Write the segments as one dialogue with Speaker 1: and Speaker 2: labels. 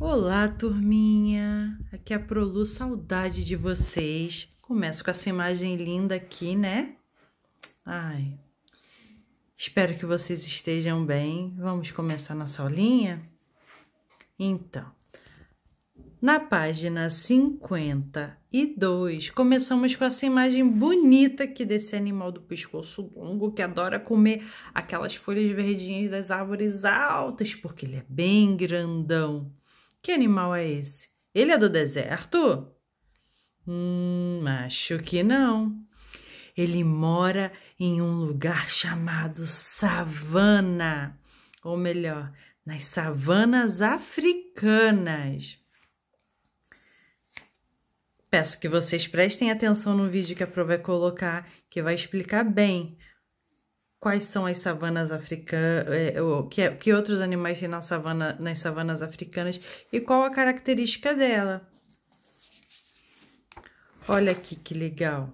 Speaker 1: Olá, turminha! Aqui é a Prolu, saudade de vocês. Começo com essa imagem linda aqui, né? Ai, espero que vocês estejam bem. Vamos começar nossa aulinha? Então, na página 52, começamos com essa imagem bonita aqui desse animal do pescoço longo que adora comer aquelas folhas verdinhas das árvores altas, porque ele é bem grandão. Que animal é esse? Ele é do deserto? Hum, acho que não. Ele mora em um lugar chamado savana, ou melhor, nas savanas africanas. Peço que vocês prestem atenção no vídeo que a Pro vai colocar, que vai explicar bem quais são as savanas africanas, é, que, que outros animais tem na savana, nas savanas africanas e qual a característica dela. Olha aqui que legal.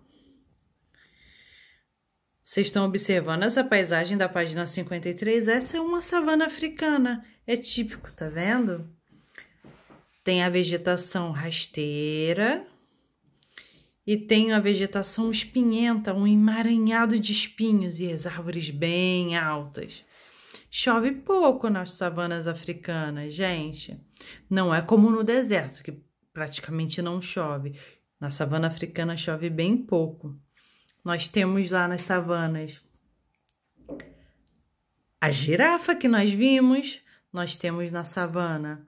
Speaker 1: Vocês estão observando essa paisagem da página 53? Essa é uma savana africana. É típico, tá vendo? Tem a vegetação rasteira, e tem a vegetação espinhenta, um emaranhado de espinhos e as árvores bem altas. Chove pouco nas savanas africanas, gente. Não é como no deserto, que praticamente não chove. Na savana africana chove bem pouco. Nós temos lá nas savanas a girafa que nós vimos, nós temos na savana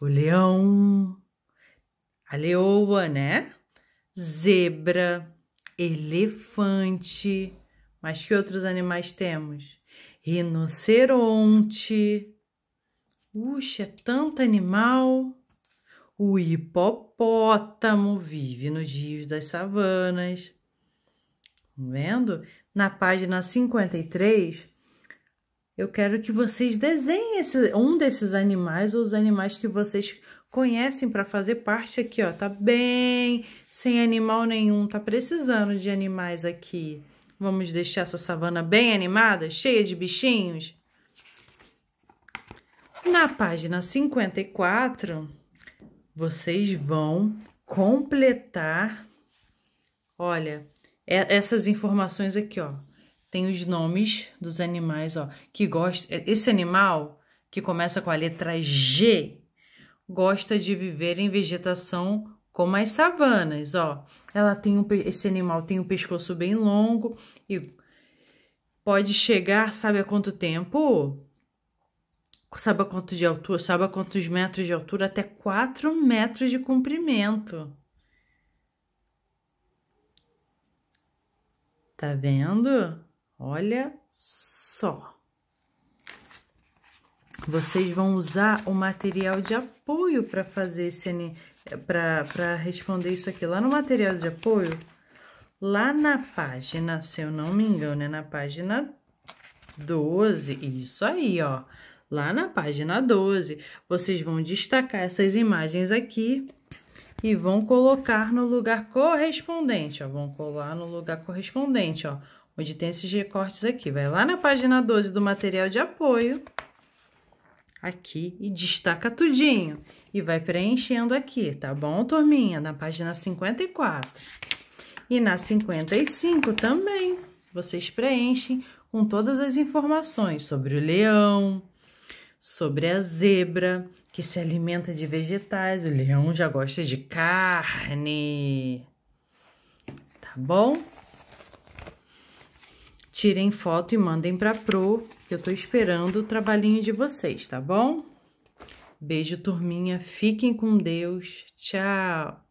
Speaker 1: o leão, a leoa, né? Zebra, elefante. Mas que outros animais temos? Rinoceronte. Puxa, é tanto animal. O hipopótamo vive nos rios das savanas. Tá vendo? Na página 53, eu quero que vocês desenhem esse, um desses animais ou os animais que vocês conhecem para fazer parte aqui, ó. Tá bem sem animal nenhum, tá precisando de animais aqui. Vamos deixar essa savana bem animada, cheia de bichinhos? Na página 54, vocês vão completar, olha, é, essas informações aqui, ó. Tem os nomes dos animais, ó, que gosta. Esse animal que começa com a letra G gosta de viver em vegetação como as savanas, ó. Ela tem um, esse animal tem um pescoço bem longo e pode chegar, sabe a quanto tempo? Sabe a quanto de altura? Sabe a quantos metros de altura? Até 4 metros de comprimento. Tá vendo? Olha só. Vocês vão usar o material de apoio para fazer esse, para responder isso aqui lá no material de apoio, lá na página, se eu não me engano, é na página 12, isso aí, ó. Lá na página 12, vocês vão destacar essas imagens aqui e vão colocar no lugar correspondente, ó. Vão colar no lugar correspondente, ó. Onde tem esses recortes aqui. Vai lá na página 12 do material de apoio aqui e destaca tudinho. E vai preenchendo aqui, tá bom, turminha? Na página 54. E na 55 também, vocês preenchem com todas as informações sobre o leão, sobre a zebra, que se alimenta de vegetais. O leão já gosta de carne. Tá bom? Tirem foto e mandem para Pro eu tô esperando o trabalhinho de vocês, tá bom? Beijo, turminha. Fiquem com Deus. Tchau.